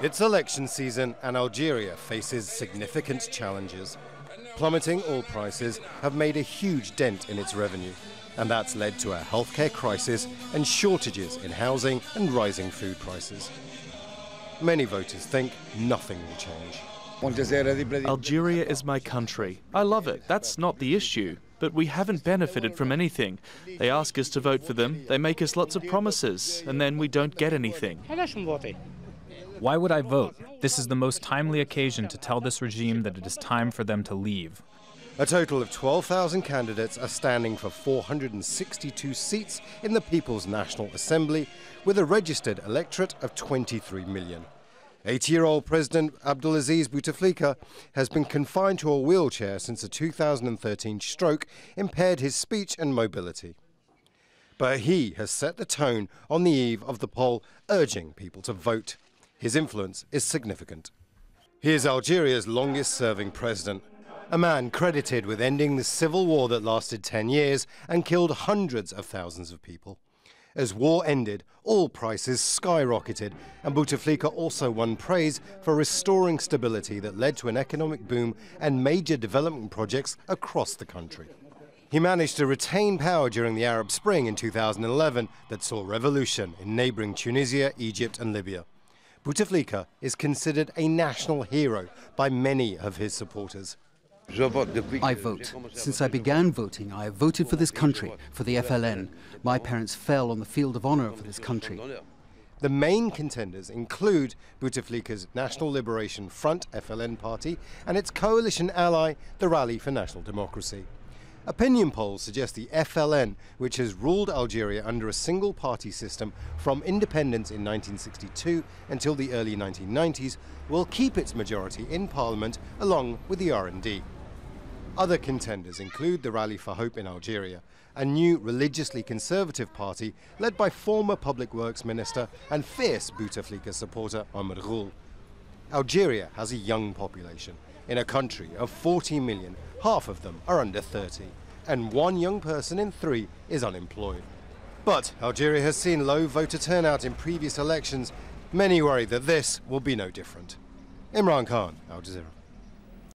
It's election season and Algeria faces significant challenges. Plummeting oil prices have made a huge dent in its revenue, and that's led to a healthcare crisis and shortages in housing and rising food prices. Many voters think nothing will change. Algeria is my country. I love it. That's not the issue. But we haven't benefited from anything. They ask us to vote for them, they make us lots of promises, and then we don't get anything. Why would I vote? This is the most timely occasion to tell this regime that it is time for them to leave. A total of 12,000 candidates are standing for 462 seats in the People's National Assembly, with a registered electorate of 23 million. 80 year old President Abdelaziz Bouteflika has been confined to a wheelchair since a 2013 stroke impaired his speech and mobility. But he has set the tone on the eve of the poll, urging people to vote. His influence is significant. He is Algeria's longest serving president, a man credited with ending the civil war that lasted 10 years and killed hundreds of thousands of people. As war ended, all prices skyrocketed, and Bouteflika also won praise for restoring stability that led to an economic boom and major development projects across the country. He managed to retain power during the Arab Spring in 2011 that saw revolution in neighboring Tunisia, Egypt, and Libya. Bouteflika is considered a national hero by many of his supporters. I vote. Since I began voting, I have voted for this country, for the FLN. My parents fell on the field of honor for this country. The main contenders include Bouteflika's National Liberation Front FLN party and its coalition ally, the Rally for National Democracy. Opinion polls suggest the FLN, which has ruled Algeria under a single party system from independence in 1962 until the early 1990s, will keep its majority in parliament along with the RND. Other contenders include the Rally for Hope in Algeria, a new religiously conservative party led by former Public Works Minister and fierce Bouteflika supporter Omar Ghoul. Algeria has a young population. In a country of 40 million, half of them are under 30, and one young person in three is unemployed. But Algeria has seen low voter turnout in previous elections. Many worry that this will be no different. Imran Khan, Al Jazeera.